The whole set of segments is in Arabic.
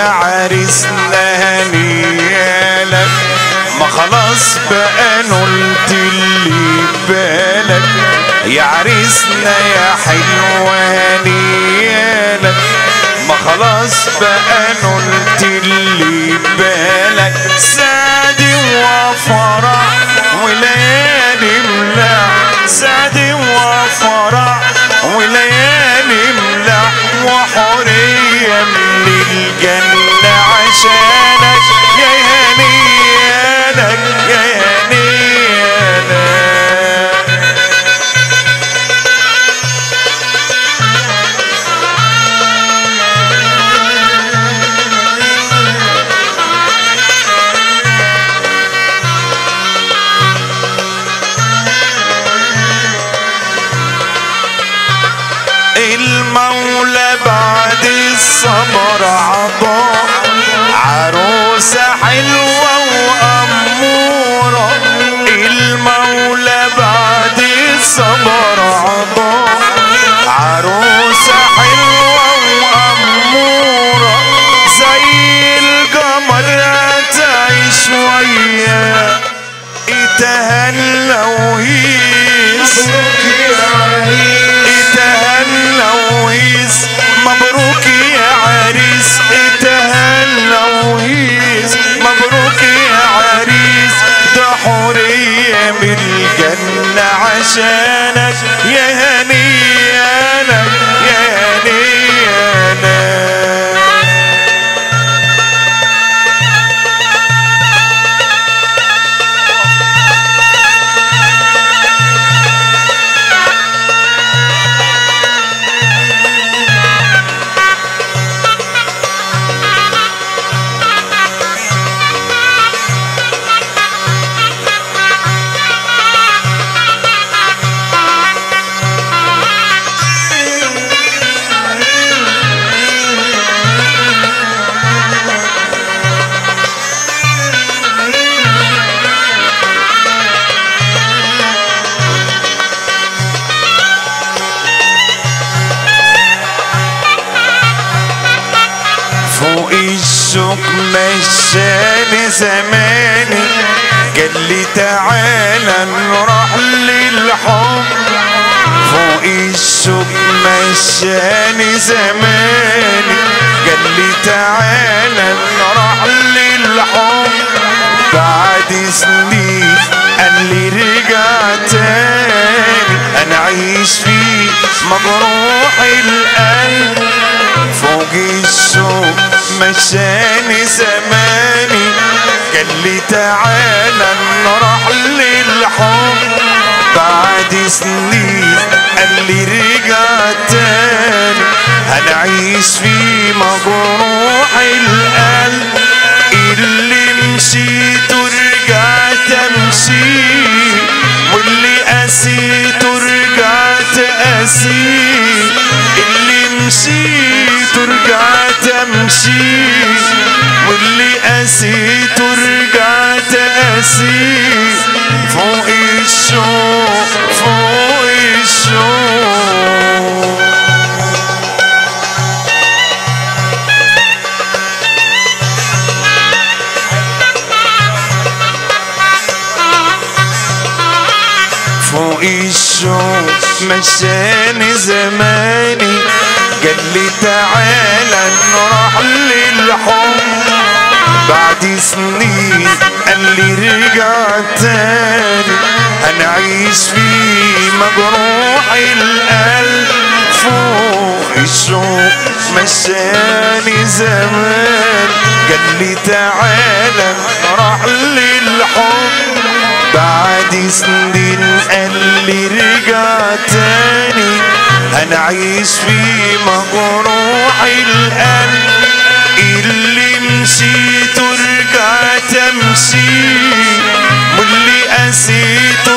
عريسنا هنيالك ما خلاص بقى نلت اللي بالك يا عريسنا يا حلوة هنيالك ما خلاص بقى بعد الصبر فوق السوق مشاني زماني. قال لي تعالى نروح للحب. فوق السوق مشاني زماني. قال لي تعالى نروح للحب. بعد سنين قال لي رجع تاني. أنا عايش فيه مجروح القلب. مشاني زماني. قال لي تعالى نروح للحب. بعد سنين قال لي رجع تاني. هنعيش في مجروح القلب. اللي مشيت ورجعت امشي واللي قسيت ورجعت قاسي اللي مشيت أمشي واللي قسيت ورجعت قاسي فوق الشوق فوق الشوق. فوق الشوق مشاني زماني. قال لي تعالى نروح للحب بعد سنين قال لي رجع تاني. هنعيش في مجروح القلب فوق الشوق. مشاني زمان. قال لي تعالى نروح للحب بعد سنين قال لي رجع تاني. هنعيش في مجروح القلب اللي مشيت ورجعت امشي واللي قسيت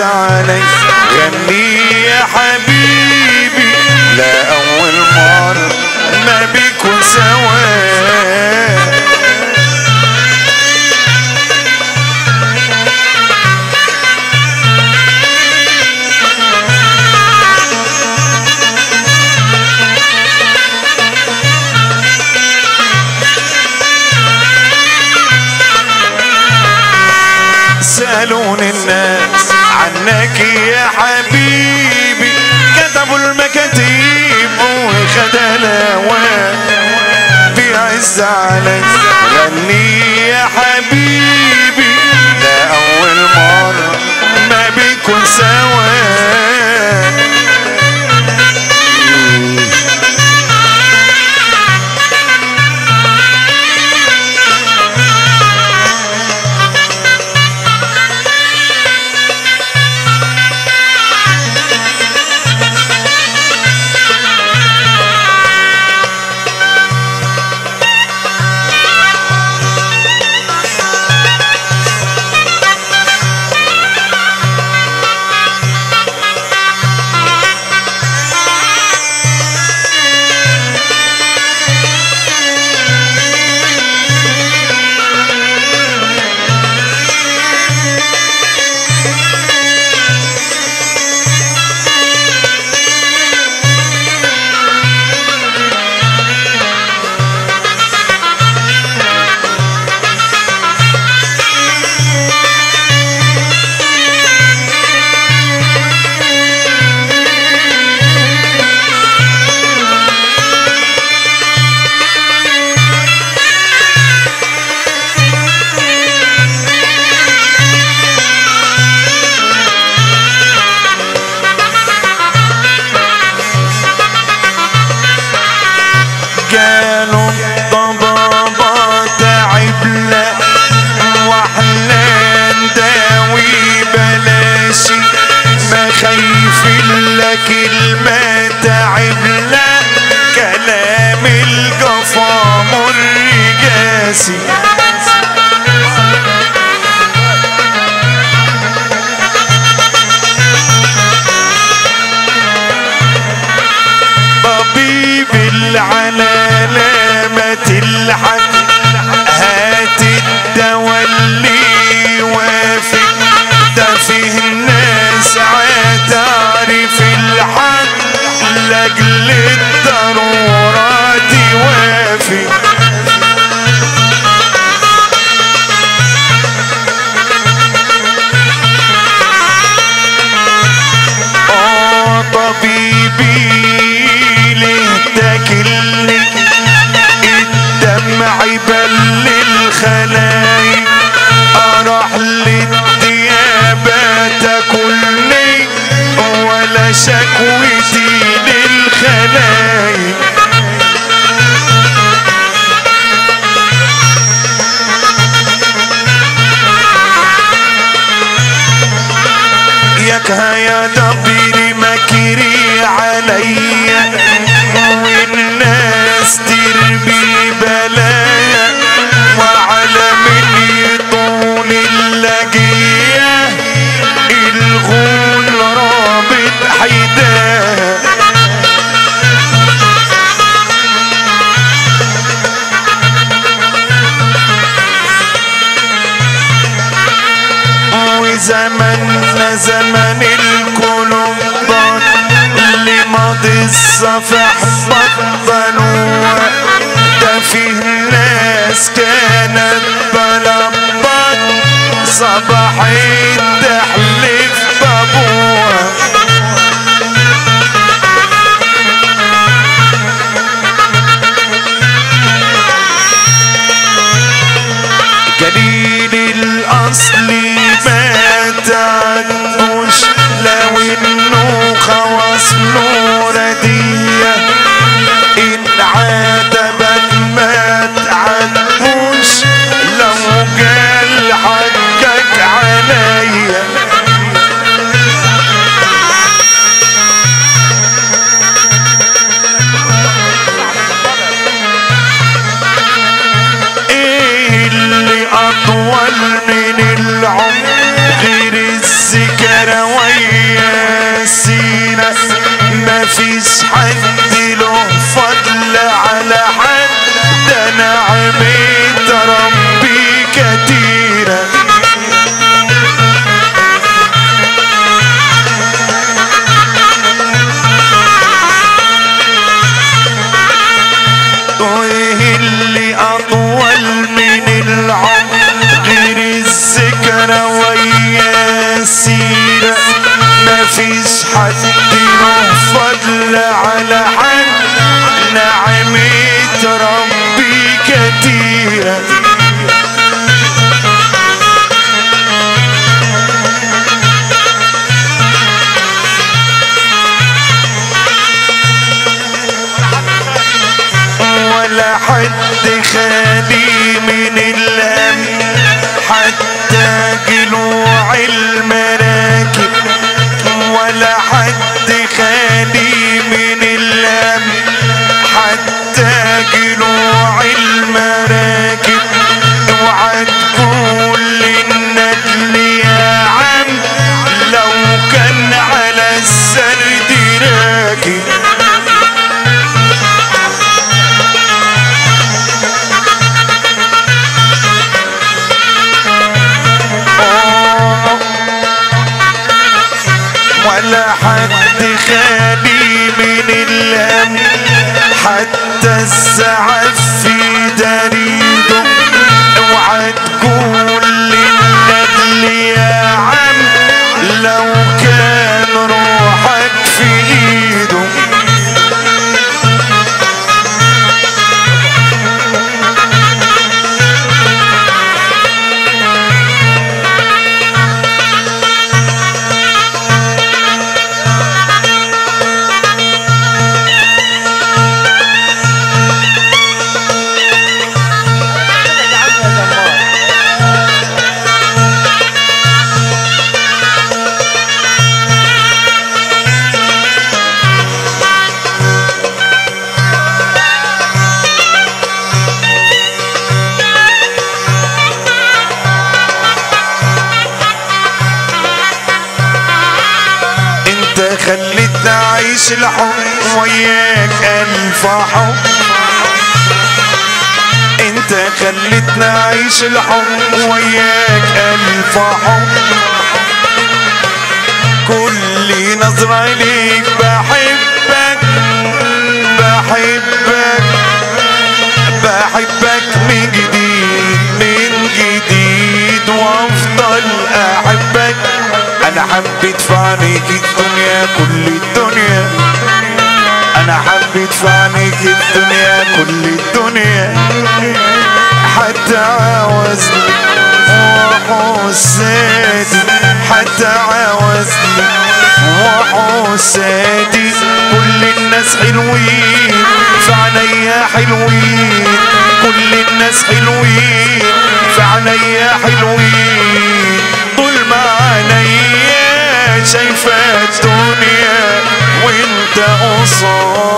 علي غني يا حبيبي لا أول مرة ما بيكون سوا سألوني الناس عنك يا حبيبي. كتبوا المكاتيب وخدها الاوان في عز علي غني يا حبيبي. لا أول مرة ما بيكون سوا. لاجل الضرورات وافق آه طبيبي الدمع بل للديابة ولا شكوتي بطلوا ده فيه ناس كانت بلبط صباحت تحلف نعمة ربي كتيرة أطول من العمر غير مفيش حد له فضل على حد نعمة ربي كثيرة ولا حد خالي. ولا حد خالي من الهم حتى الزعف في دريده اوعى تقول اعيش الحب وياك الف حب أنت خليتني اعيش الحب وياك الف حب كل نظرة ليك بحبك بحبك بحبك من عوزت حتى عوزت وحسيتي كل الناس حلوين. فعنيا حلوين كل الناس حلوين. فعنيا حلوين. طول ما عليا شايفة الدنيا وانت قصاد.